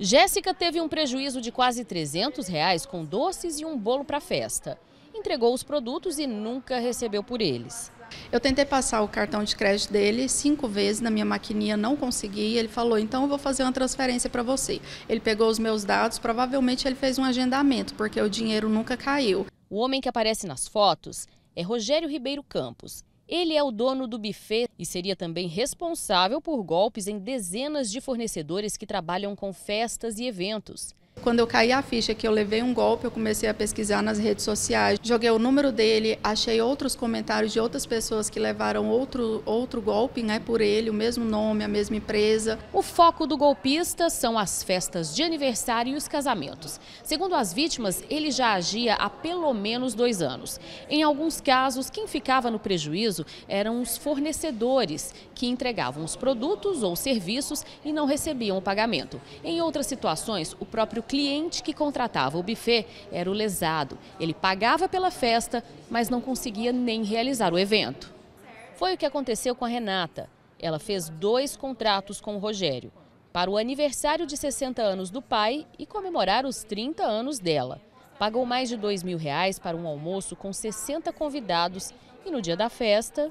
Jéssica teve um prejuízo de quase 300 reais com doces e um bolo para festa. Entregou os produtos e nunca recebeu por eles. Eu tentei passar o cartão de crédito dele cinco vezes na minha maquininha, não consegui. Ele falou: então eu vou fazer uma transferência para você. Ele pegou os meus dados, provavelmente ele fez um agendamento, porque o dinheiro nunca caiu. O homem que aparece nas fotos é Rogério Ribeiro Campos. Ele é o dono do buffet e seria também responsável por golpes em dezenas de fornecedores que trabalham com festas e eventos. Quando eu caí a ficha que eu levei um golpe, eu comecei a pesquisar nas redes sociais, joguei o número dele, achei outros comentários de outras pessoas que levaram outro, outro golpe né, por ele, o mesmo nome, a mesma empresa. O foco do golpista são as festas de aniversário e os casamentos. Segundo as vítimas, ele já agia há pelo menos dois anos. Em alguns casos, quem ficava no prejuízo eram os fornecedores, que entregavam os produtos ou serviços e não recebiam o pagamento. Em outras situações, o próprio cliente que contratava o buffet era o lesado. Ele pagava pela festa, mas não conseguia nem realizar o evento. Foi o que aconteceu com a Renata. Ela fez dois contratos com o Rogério. Para o aniversário de 60 anos do pai e comemorar os 30 anos dela. Pagou mais de dois mil reais para um almoço com 60 convidados e no dia da festa...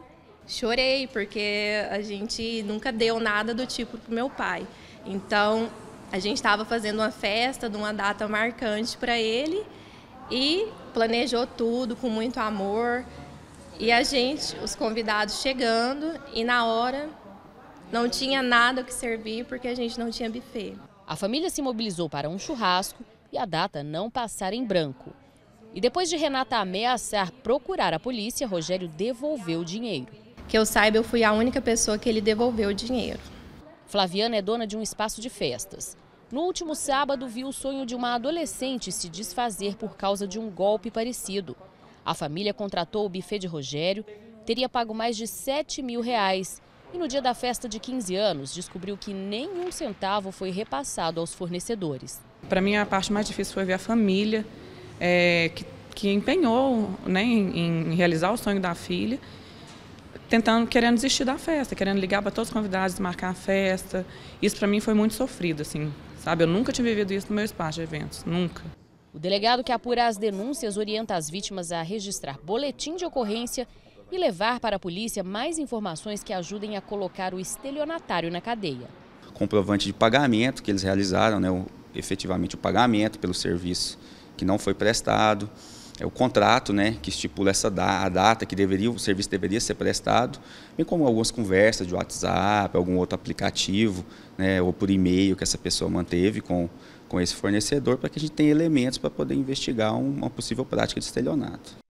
Chorei, porque a gente nunca deu nada do tipo para meu pai. Então, a gente estava fazendo uma festa de uma data marcante para ele e planejou tudo com muito amor. E a gente, os convidados chegando, e na hora não tinha nada que servir porque a gente não tinha buffet. A família se mobilizou para um churrasco e a data não passar em branco. E depois de Renata ameaçar procurar a polícia, Rogério devolveu o dinheiro. Que eu saiba, eu fui a única pessoa que ele devolveu o dinheiro. Flaviana é dona de um espaço de festas. No último sábado, viu o sonho de uma adolescente se desfazer por causa de um golpe parecido. A família contratou o buffet de Rogério, teria pago mais de 7 mil reais. E no dia da festa de 15 anos, descobriu que nenhum centavo foi repassado aos fornecedores. Para mim, a parte mais difícil foi ver a família é, que, que empenhou né, em, em realizar o sonho da filha tentando, querendo desistir da festa, querendo ligar para todos os convidados, marcar a festa. Isso para mim foi muito sofrido, assim, sabe? Eu nunca tinha vivido isso no meu espaço de eventos, nunca. O delegado que apura as denúncias orienta as vítimas a registrar boletim de ocorrência e levar para a polícia mais informações que ajudem a colocar o estelionatário na cadeia. Comprovante de pagamento que eles realizaram, né, o, efetivamente o pagamento pelo serviço que não foi prestado, é o contrato né, que estipula essa da, a data que deveria, o serviço deveria ser prestado, bem como algumas conversas de WhatsApp, algum outro aplicativo, né, ou por e-mail que essa pessoa manteve com, com esse fornecedor, para que a gente tenha elementos para poder investigar uma possível prática de estelionato.